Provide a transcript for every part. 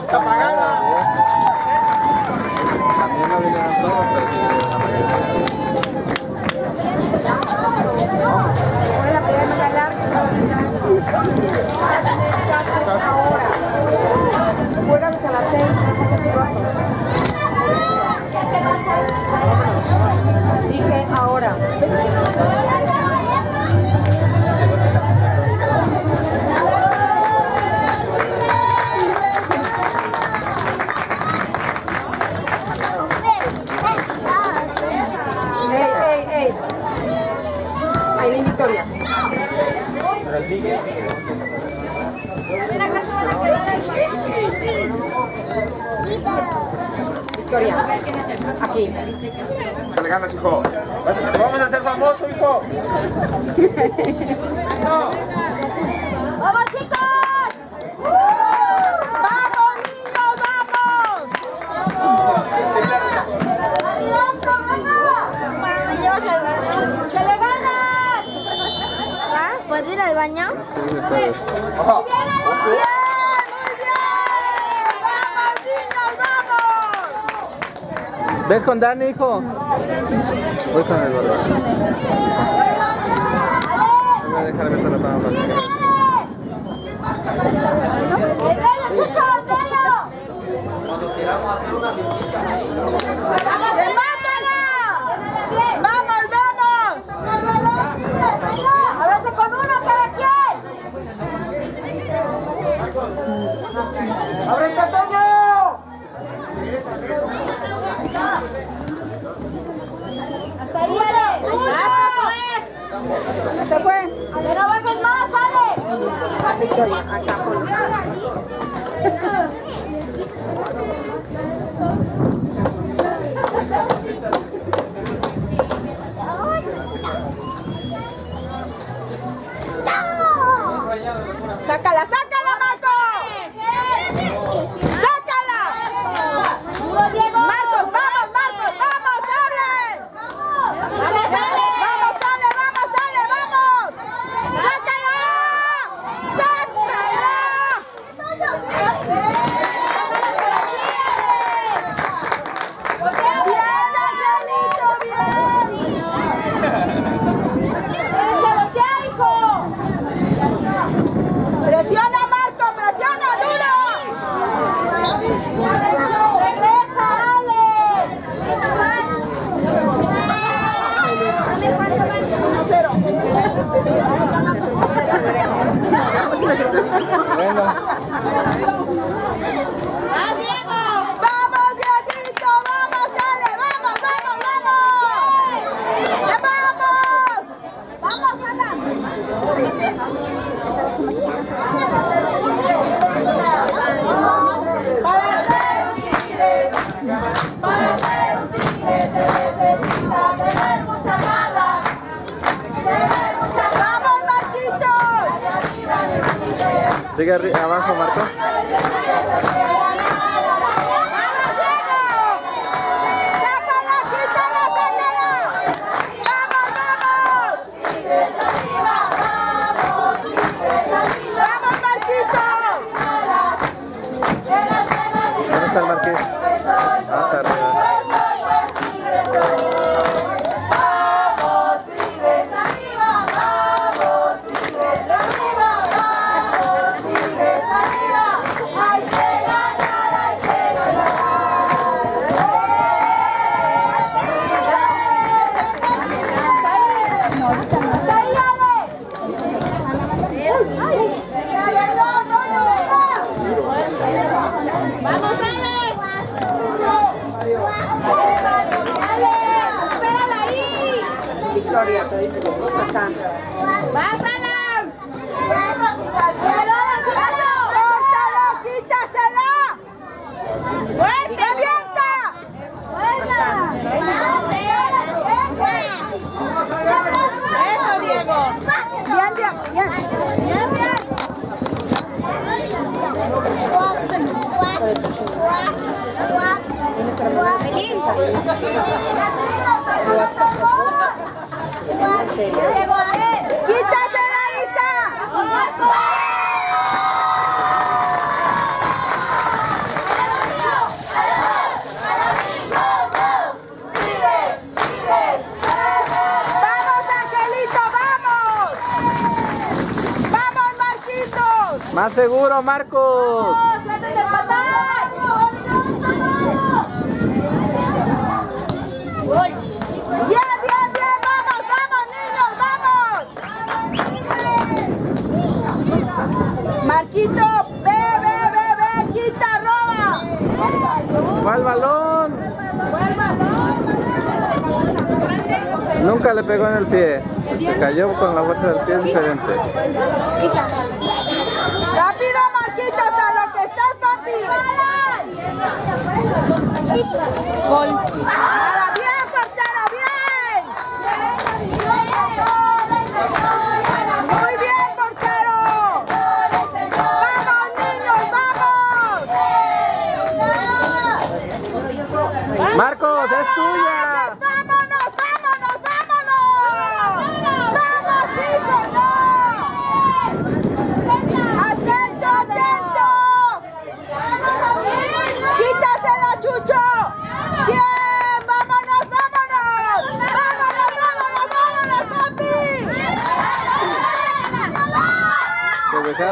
not come out. aquí. Dale ganas, hijo. Vamos a hacer famoso, hijo. ¡Vamos, chicos! ¡Vamos, niños, vamos! ¡Vamos, ¡Se le ganas! ¿Va? ¿Ah? ¿Puedo ir al baño? Sí, ¿Ves con Dani, hijo? Voy con el gordo. Voy a dejar abierta la palabra. ¡Velo, Chucho! ¡Velo! Cuando queramos hacer una visita. Sácala, sácala. Abajo, Marco. Más seguro, Marcos. ¡Traten de empatar! ¡Bien, bien, bien! ¡Vamos, vamos, niños, vamos! Marquito, ve, ve, ve, ve, quita, roba. ¿Cuál balón? ¡Buen balón! Nunca le pegó en el pie. Se cayó con la fuerza del pie diferente. ¡Gol!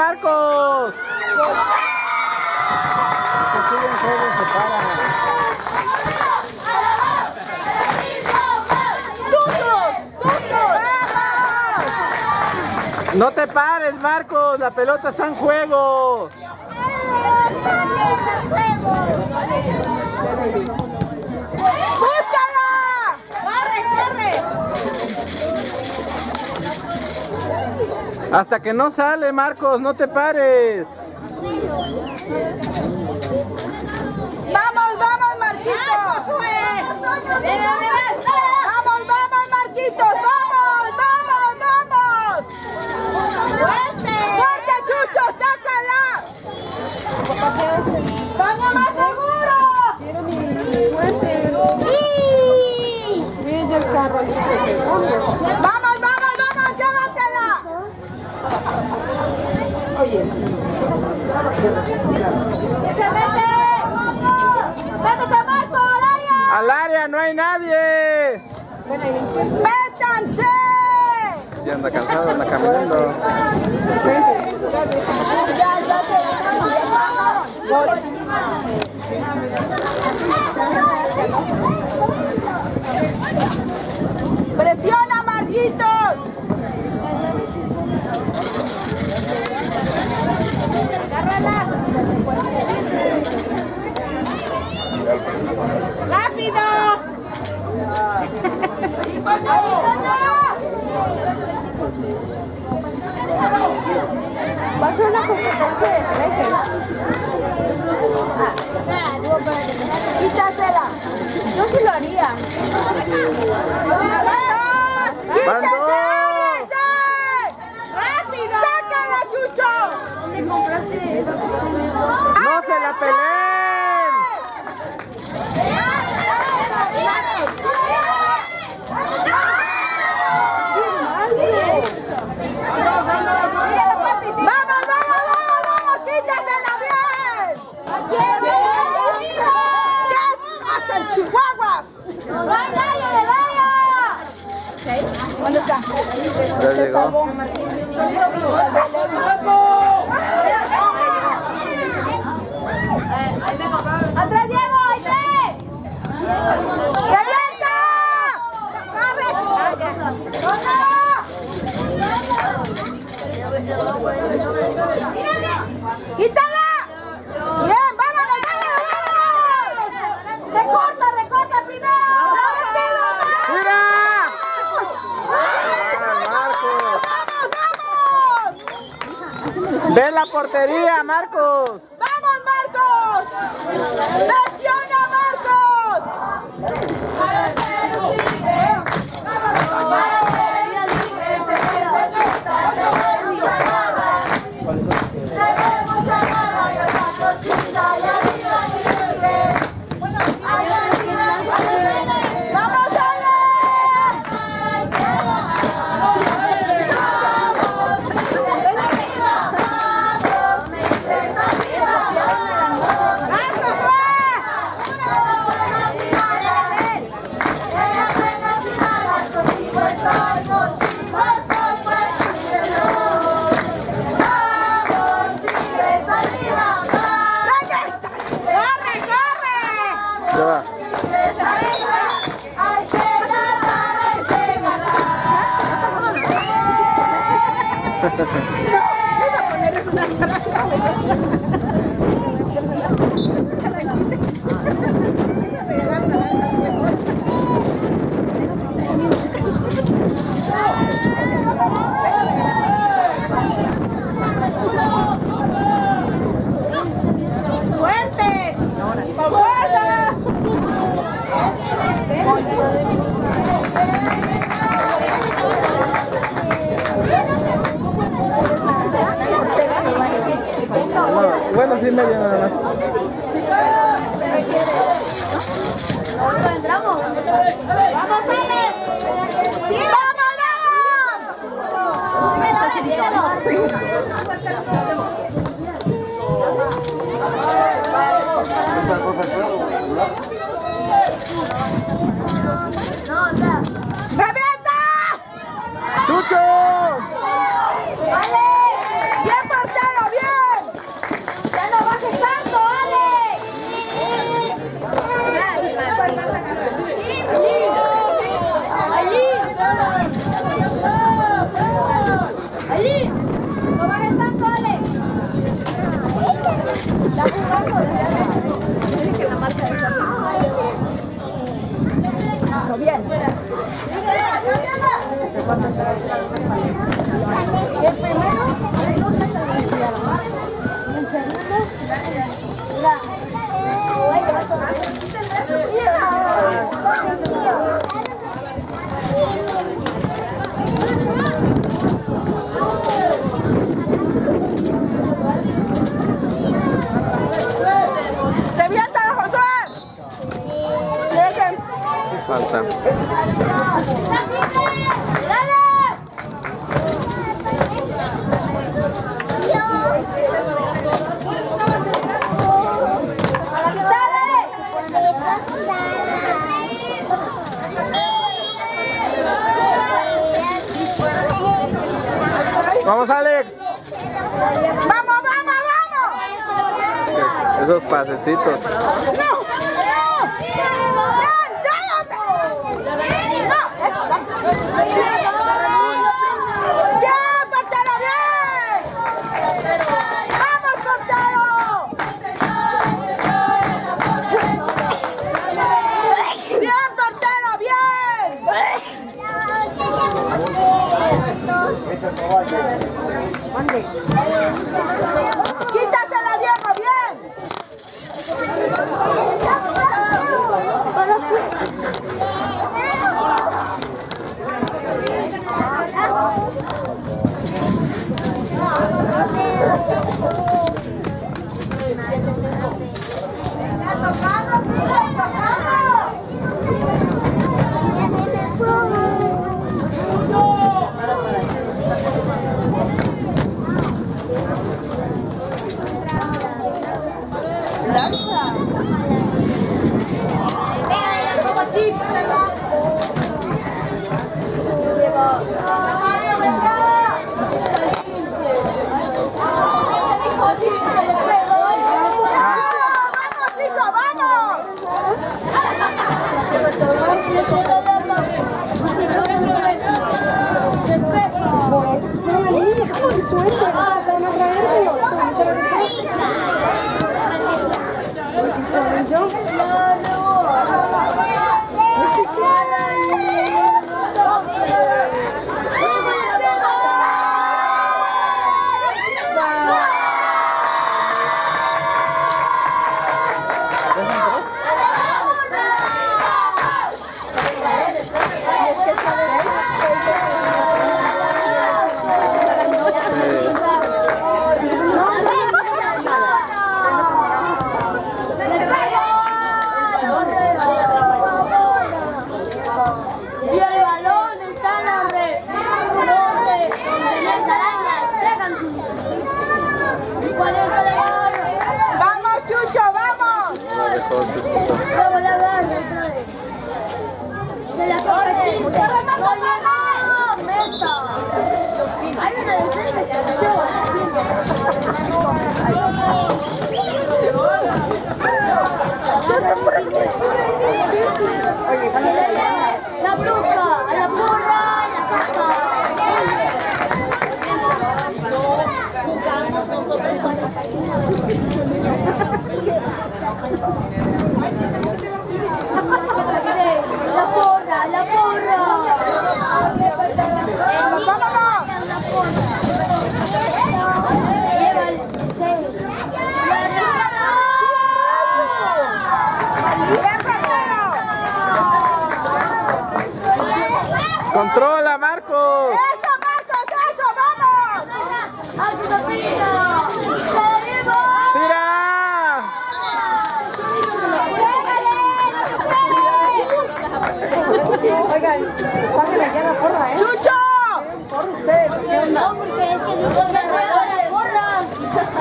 Marcos. No te pares, Marcos. La pelota está en juego. Hasta que no sale, Marcos. No te pares. ¡Vamos, vamos, Marquitos! ¡Vamos, vamos, Marquitos! ¡Vamos, vamos, vamos! ¡Fuerte! ¡Fuerte, Chucho! ¡Sácala! ¡Vamos más seguro! ¡Vamos, vamos, vamos! ¡Llévatela! ¡Que se mete! ¡Métete, Marco, al área! Al área no hay nadie. ¡Métanse! Ya anda cansado, anda caminando. ¡Presiona, Marquitos! Agárrala. ¡Rápido! Va a ser una competencia de streses. ¡Quítasela! Yo sí lo haría. ¡Quítense, ¡Van dos! ábranse! ¡Rápido! ¡Sácala, Chucho! ¿Dónde compraste eso? ¡No se la peleen! ¡Vamos, vamos, vamos, vamos! ¡Quítasela bien! ¿Qué hacen, chihuahuas? ¿Dónde está? Ya llegó. ¡Revienta! ¡Chucho! ¡Vale! El primero es una sabiduría. esos pasecitos.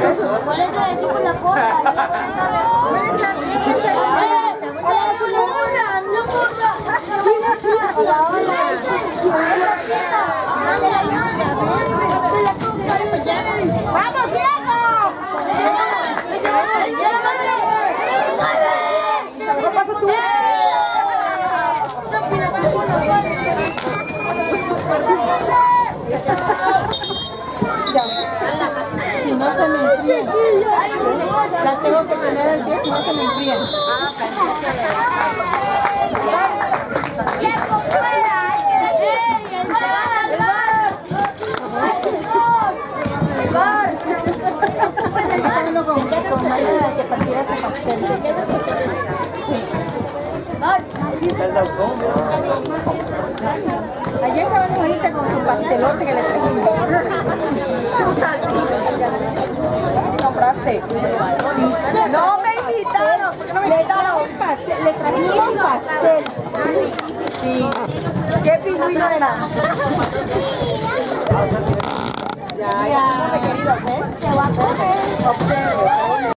Por eso decimos la porra. ¡Vamos, Diego! ¿Qué pasa tú no se me enfrían. La tengo que tener al si no se me enfrían. Ayer estaban ahorita con su pastelote que le trajimos. No me invitaron. ¿Por qué no me invitaron? Le trajimos un pastel. Sí. ¿Qué pingüino era? Ya, ya, no me querido hacer. Te voy a. Observe.